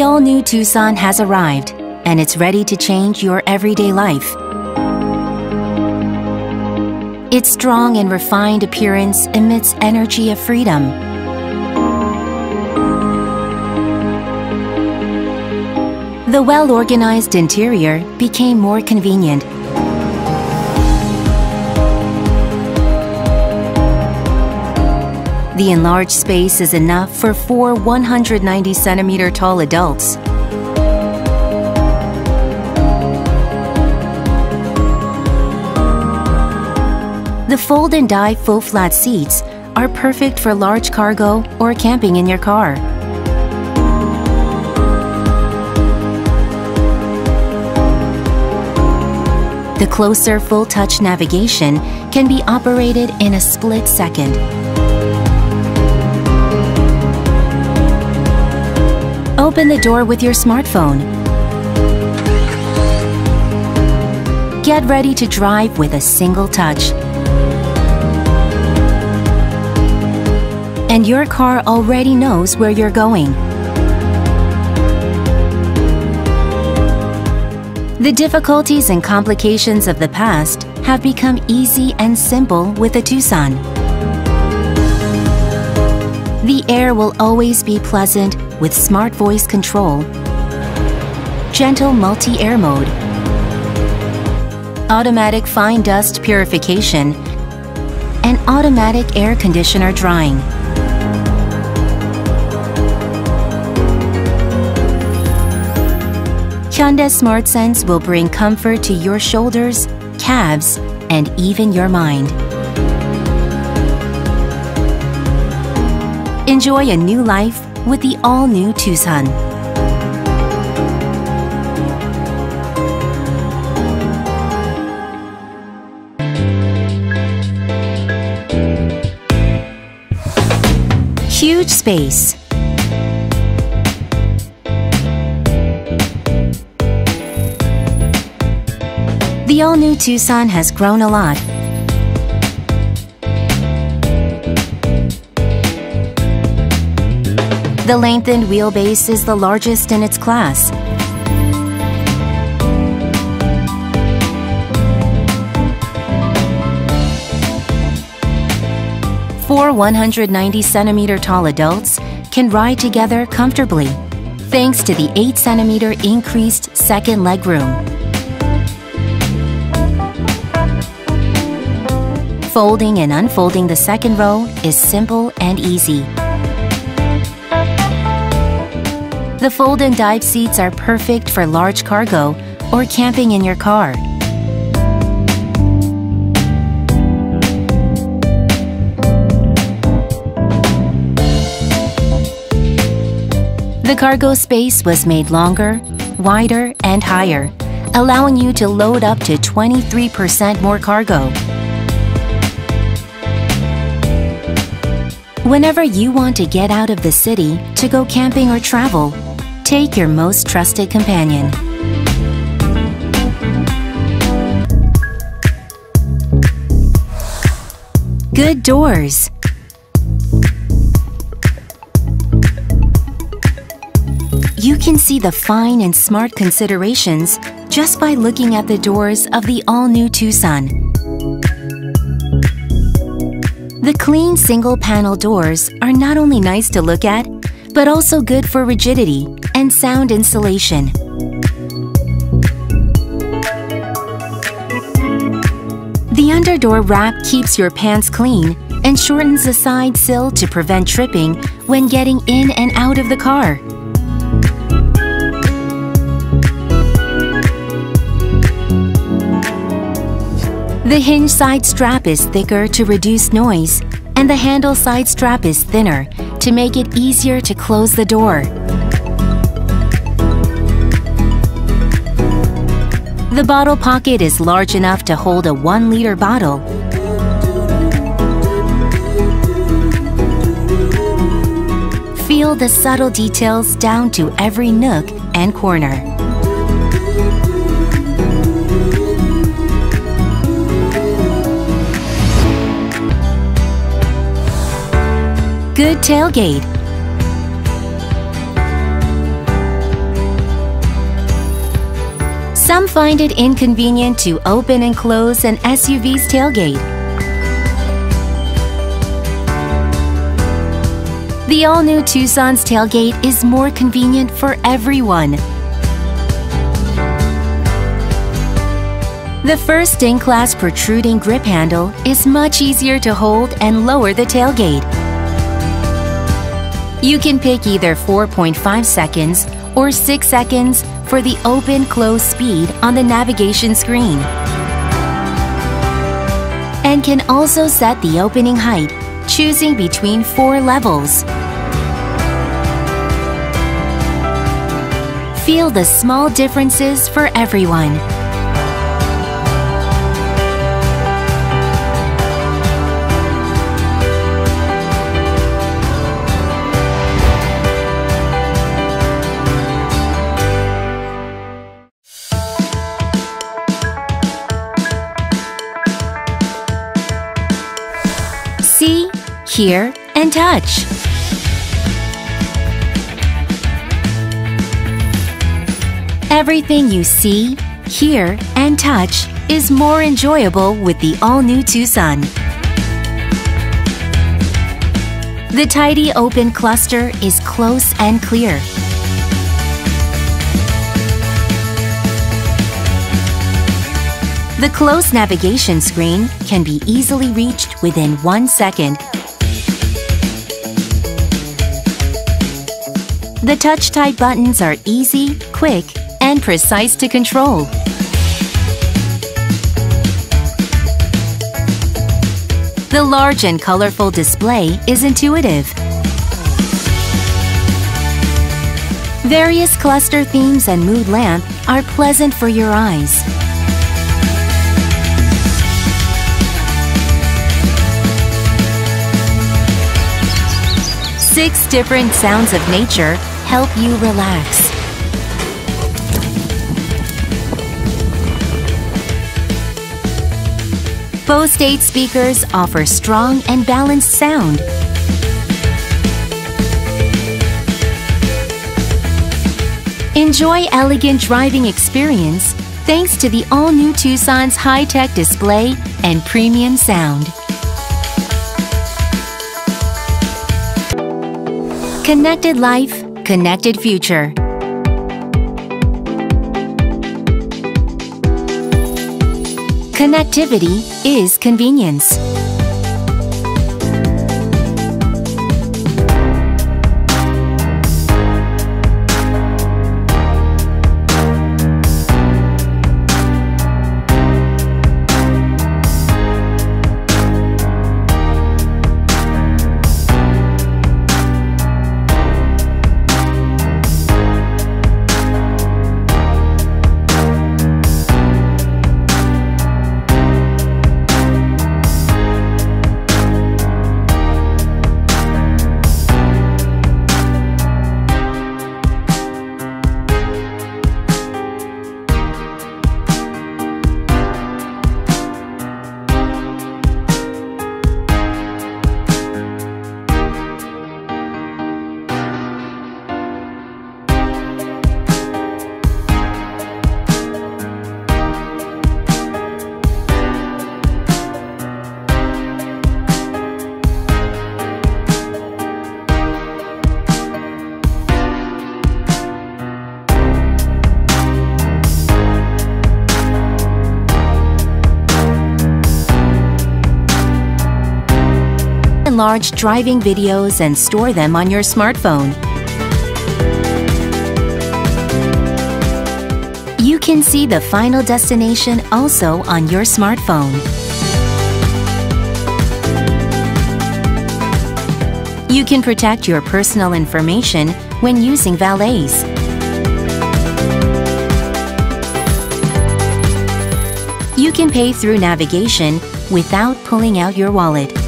The all new Tucson has arrived, and it's ready to change your everyday life. Its strong and refined appearance emits energy of freedom. The well organized interior became more convenient. The enlarged space is enough for four 190 centimeter tall adults. The fold and dive full flat seats are perfect for large cargo or camping in your car. The closer full touch navigation can be operated in a split second. Open the door with your smartphone. Get ready to drive with a single touch. And your car already knows where you're going. The difficulties and complications of the past have become easy and simple with the Tucson. The air will always be pleasant with smart voice control, gentle multi-air mode, automatic fine dust purification, and automatic air conditioner drying. Hyundai SmartSense will bring comfort to your shoulders, calves, and even your mind. Enjoy a new life with the all-new Tucson. Huge space. The all-new Tucson has grown a lot. The lengthened wheelbase is the largest in its class. Four 190 centimeter tall adults can ride together comfortably thanks to the 8 centimeter increased second legroom. Folding and unfolding the second row is simple and easy. The fold and dive seats are perfect for large cargo or camping in your car. The cargo space was made longer, wider, and higher, allowing you to load up to 23% more cargo. Whenever you want to get out of the city to go camping or travel, take your most trusted companion. Good doors. You can see the fine and smart considerations just by looking at the doors of the all-new Tucson. The clean single panel doors are not only nice to look at, but also good for rigidity and sound insulation. The underdoor wrap keeps your pants clean and shortens the side sill to prevent tripping when getting in and out of the car. The hinge side strap is thicker to reduce noise, and the handle side strap is thinner to make it easier to close the door. The bottle pocket is large enough to hold a 1 liter bottle. Feel the subtle details down to every nook and corner. Good tailgate. Some find it inconvenient to open and close an SUV's tailgate. The all-new Tucson's tailgate is more convenient for everyone. The first in-class protruding grip handle is much easier to hold and lower the tailgate. You can pick either 4.5 seconds or 6 seconds for the open-close speed on the navigation screen. And can also set the opening height, choosing between four levels. Feel the small differences for everyone. Hear, and touch. Everything you see, hear, and touch is more enjoyable with the all-new Tucson. The tidy open cluster is close and clear. The close navigation screen can be easily reached within one second. The touch-type buttons are easy, quick, and precise to control. The large and colorful display is intuitive. Various cluster themes and mood lamp are pleasant for your eyes. Six different sounds of nature help you relax. Bose 8 speakers offer strong and balanced sound. Enjoy elegant driving experience thanks to the all-new Tucson's high-tech display and premium sound. Connected life, connected future. Connectivity is convenience. Enlarge driving videos and store them on your smartphone. You can see the final destination also on your smartphone. You can protect your personal information when using valets. You can pay through navigation without pulling out your wallet.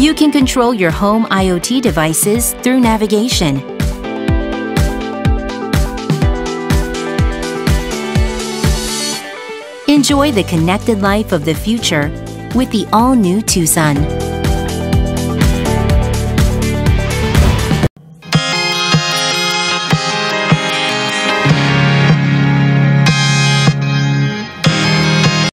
You can control your home IoT devices through navigation. Enjoy the connected life of the future with the all-new Tucson.